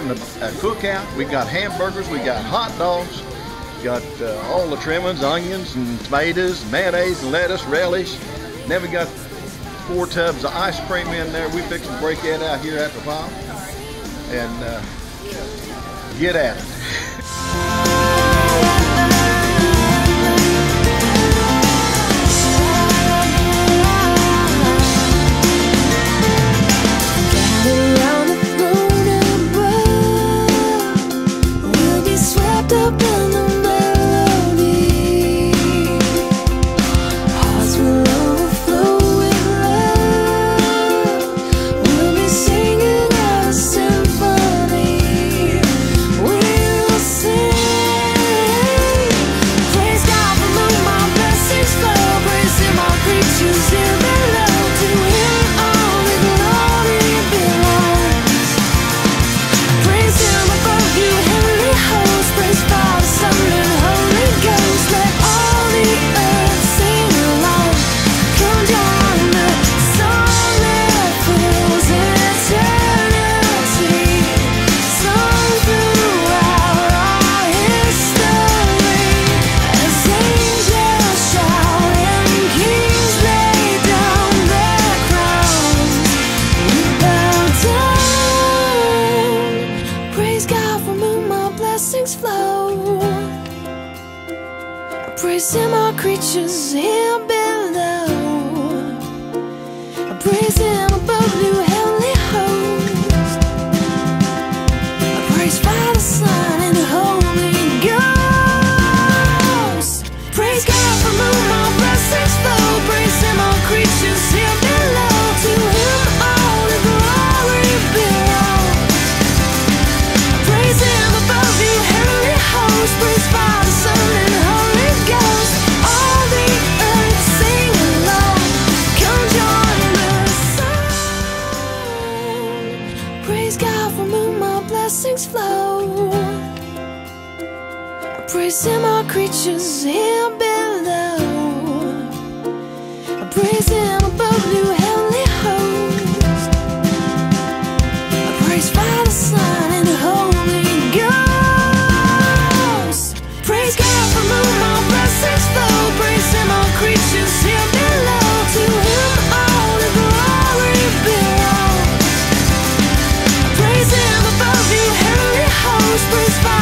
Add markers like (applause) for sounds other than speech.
having a, a cookout. We got hamburgers, we got hot dogs, got uh, all the trimmings, onions and tomatoes, mayonnaise and lettuce, relish. Then we got four tubs of ice cream in there. We fix to break that out here after a while and uh, get at it. (laughs) Praise Him, all creatures here below. Praise Him above you, heavenly host. Praise Father, Son, and Holy Ghost. Praise God from whom all blessings flow. Praise Him, all creatures here below. To Him all the glory belongs. Praise Him above you, heavenly host. Praise Father, Praise Him, all creatures here below. Praise Him above you, heavenly host. Praise Father, Son, and Holy Ghost. Praise God from whom all blessings flow. Praise Him, all creatures here below. To Him all the glory belongs. Praise Him above you, heavenly host. Praise Father,